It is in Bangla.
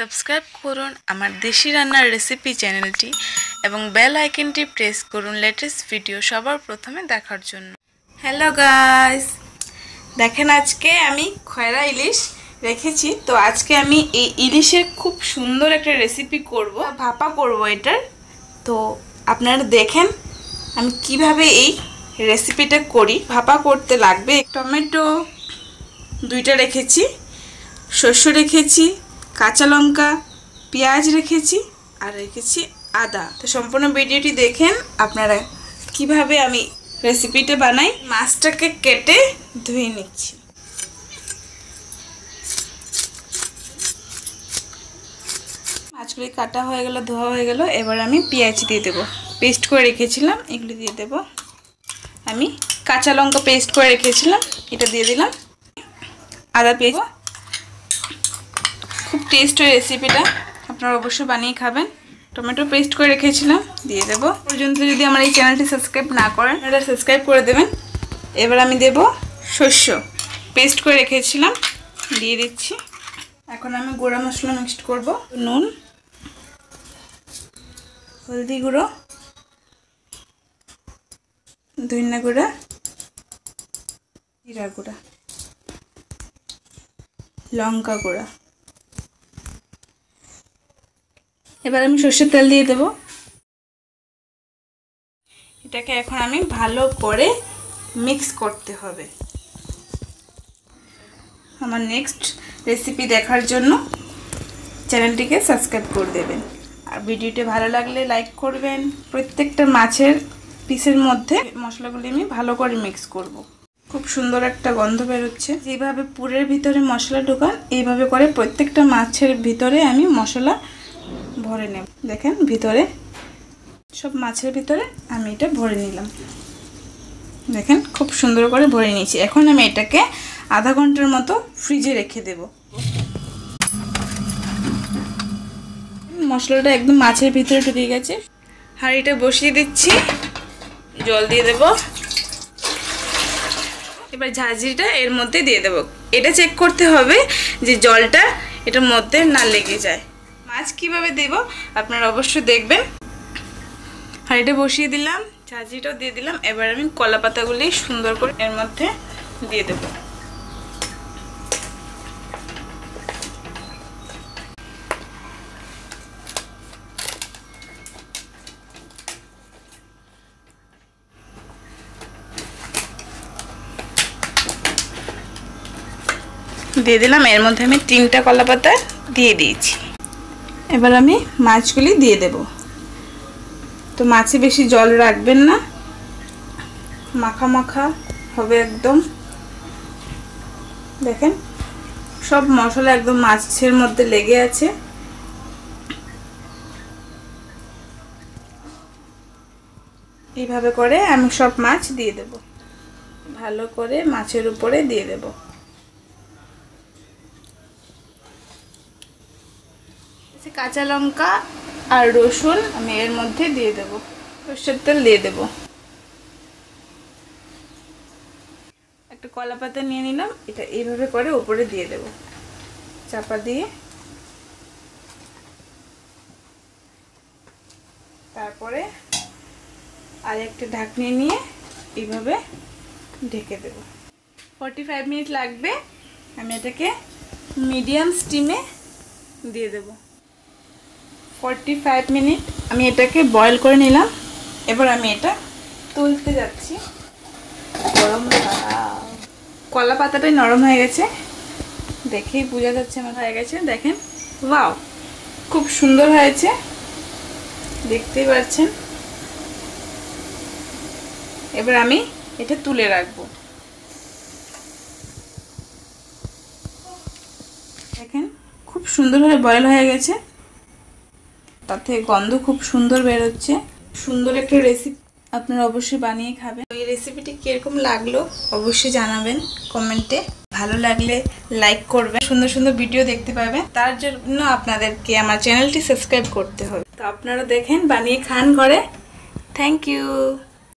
সাবস্ক্রাইব করুন আমার দেশি রান্নার রেসিপি চ্যানেলটি এবং বেল আইকনটি প্রেস করুন লেটেস্ট ভিডিও সবার প্রথমে দেখার জন্য। হ্যালো গাইস দেখেন আজকে আমি খয়রা ইলিশ রেখেছি। তো আজকে আমি এই ইলিশের খুব সুন্দর একটা রেসিপি করব, ভাপা করব এটার। তো আপনারা দেখেন আমি কীভাবে এই রেসিপিটা করি, ভাপা করতে লাগবে। টমেটো দুইটা রেখেছি, শস্য রেখেছি কাঁচা লঙ্কা, পেঁয়াজ রেখেছি আর রেখেছি আদা। তো সম্পূর্ণ ভিডিওটি দেখেন আপনারা কীভাবে আমি রেসিপিটা বানাই। মাছটাকে কেটে ধুয়ে নিচ্ছি। মাছগুলি কাটা হয়ে গেল, ধোয়া হয়ে গেল। এবার আমি পেঁয়াজ দিয়ে দেবো। পেস্ট করে রেখেছিলাম, এগুলি দিয়ে দেব। আমি কাঁচা লঙ্কা পেস্ট করে রেখেছিলাম, এটা দিয়ে দিলাম। আদা পেঁয়াজ খুব টেস্ট হয় রেসিপিটা আপনারা অবশ্যই বানিয়ে খাবেন। টমেটো পেস্ট করে রেখেছিলাম, দিয়ে দেবো। পর্যন্ত যদি আমার এই চ্যানেলটি সাবস্ক্রাইব না করেন এটা সাবস্ক্রাইব করে দেবেন। এবার আমি দেব শস্য। পেস্ট করে রেখেছিলাম, দিয়ে দিচ্ছি। এখন আমি গুঁড়া মশলা মিক্সড করব। নুন, হলদি গুঁড়ো, ধনিয়া গুঁড়া, জিরা গুঁড়া, লঙ্কা গুঁড়া। এবার আমি সর্ষের তেল দিয়ে দেব। এটাকে এখন আমি ভালো করে মিক্স করতে হবে। আমার নেক্সট রেসিপি দেখার জন্য চ্যানেলটিকে সাবস্ক্রাইব করে দেবেন। আর ভিডিওটি ভালো লাগলে লাইক করবেন। প্রত্যেকটা মাছের পিসের মধ্যে মশলাগুলি আমি ভালো করে মিক্স করব। খুব সুন্দর একটা গন্ধ বেরোচ্ছে। যেভাবে পুরের ভিতরে মশলা ঢোকান, এইভাবে করে প্রত্যেকটা মাছের ভিতরে আমি মশলা ভরে নেব। দেখেন ভিতরে, সব মাছের ভিতরে আমি এটা ভরে নিলাম। দেখেন খুব সুন্দর করে ভরে নিয়েছি। এখন আমি এটাকে আধা ঘণ্টার মতো ফ্রিজে রেখে দেব। মশলাটা একদম মাছের ভিতরে ঢুকে গেছে। হাঁড়িটা বসিয়ে দিচ্ছি। জল দিয়ে দেব। এবার ঝাঁঝরিটা এর মধ্যে দিয়ে দেব। এটা চেক করতে হবে যে জলটা এটার মধ্যে না লেগে যায়। মাছ কীভাবে দেব? আপনারা অবশ্যই দেখবেন। হাঁড়িটা বসিয়ে দিলাম ঝাঁঝরিটাও দিয়ে দিলাম। এবার আমি কলা পাতাগুলি সুন্দর করে এর মধ্যে দিয়ে দেব। দিয়ে দিলাম। এর মধ্যে আমি তিনটা কলা পাতা দিয়ে দিয়েছি। এবার আমি মাছগুলি দিয়ে দেব। তো মাছে বেশি জল রাখবেন না। মাখা মাখা হবে একদম। দেখেন, সব মশলা একদম মাছের মধ্যে লেগে আছে। এইভাবে করে আমি সব মাছ দিয়ে দেব। ভালো করে মাছের উপরে দিয়ে দেব। কাঁচা লঙ্কা আর রসুন আমি এর মধ্যে দিয়ে দেব। সর্ষের তেল দিয়ে দেব। একটা কলা পাতা নিয়ে নিলাম, এটা এইভাবে করে উপরে দিয়ে দেব। চাপা দিয়ে। তারপরে আর একটা ঢাকনি নিয়ে এইভাবে ঢেকে দেব। ফর্টি ফাইভ মিনিট লাগবে, আমি এটাকে মিডিয়াম স্টিমে দিয়ে দেবো। ফর্টি ফাইভ মিনিট আমি এটাকে বয়েল করে নিলাম। এবার আমি এটা তুলতে যাচ্ছি। গরম কলা পাতাটাই নরম হয়ে গেছে। দেখেই বোঝা যাচ্ছে আমার হয়ে গেছে। দেখেন ওয়াও খুব সুন্দর হয়েছে। দেখতেই পাচ্ছেন। এবার আমি এটা তুলে রাখব। দেখেন, খুব সুন্দরভাবে বয়েল হয়ে গেছে। তাতে গন্ধ খুব সুন্দর বেরোচ্ছে। সুন্দর একটা রেসিপি আপনারা অবশ্যই বানিয়ে খাবেন। এই রেসিপিটি কীরকম লাগল অবশ্যই জানাবেন কমেন্টে ভালো লাগলে লাইক করবেন। সুন্দর সুন্দর ভিডিও দেখতে পাবেন। তার জন্য আপনাদেরকে আমার চ্যানেলটি সাবস্ক্রাইব করতে হবে। তো আপনারা দেখেন, বানিয়ে খান করে থ্যাংক ইউ